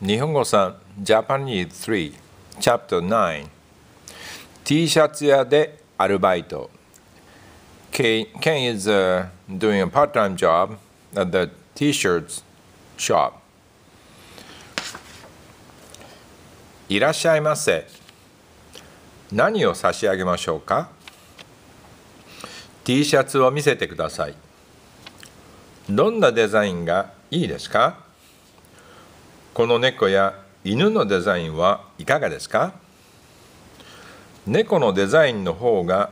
日本語さん、ジャパニーズ3、チャプター9 T シャツ屋でアルバイト。Ken is doing a part-time job at the T-shirts shop. いらっしゃいませ。何を差し上げましょうか？T シャツを見せてください。どんなデザインがいいですか？この猫や犬のデザインはいかがですか？猫のデザインの方が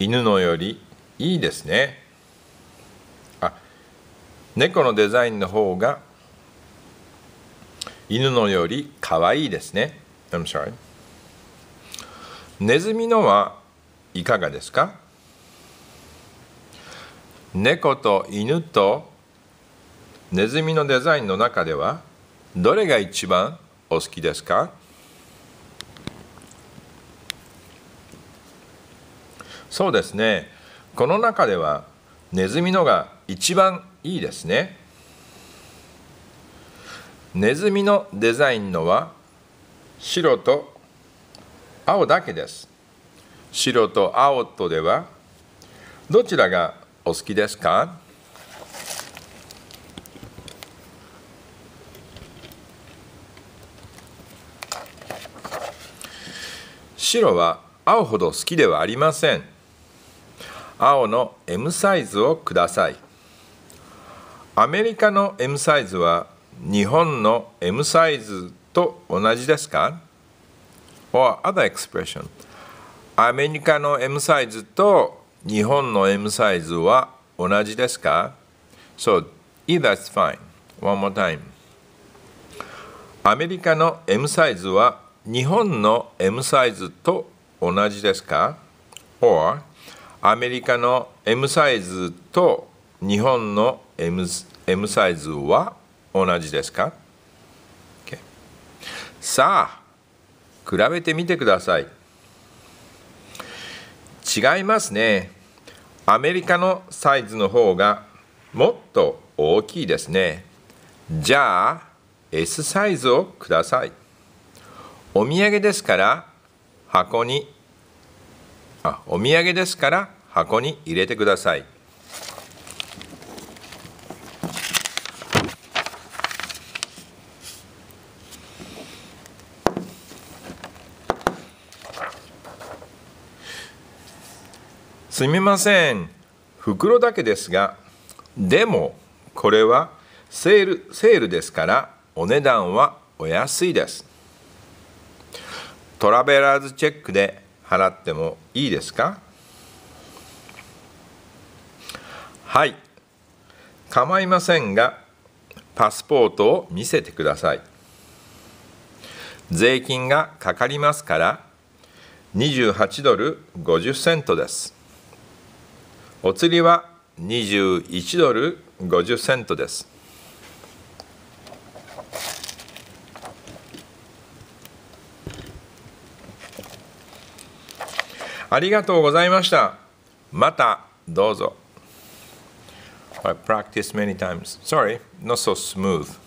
犬のよりいいですね。あ猫のデザインの方が犬のよりかわいいですね。I'm sorry ネズミのはいかがですか？猫と犬とネズミのデザインの中ではどれが一番お好きですか？そうですね。この中ではネズミのが一番いいですね。ネズミのデザインのは白と青だけです。白と青とではどちらがお好きですか？白は青ほど好きではありません。青の M サイズをください。アメリカの M サイズは日本の M サイズと同じですか？Or other expression アメリカの M サイズと日本の M サイズは同じですか？So, either is fine. One more time. アメリカの M サイズは日本の M サイズと同じですか ?or アメリカの M サイズと日本の M, M サイズは同じですか、okay. さあ比べてみてください。違いますね。アメリカのサイズの方がもっと大きいですね。じゃあ S サイズをください。お土産ですから箱に。あお土産ですから箱に入れてください。すみません。袋だけですがでもこれはセールセールですからお値段はお安いです。トラベラーズチェックで払ってもいいですか？はい。構いませんがパスポートを見せてください。税金がかかりますから28ドル50セントです。お釣りは21ドル50セントです。ありがとうございました。またどうぞ。I practiced many times. Sorry, not so smooth.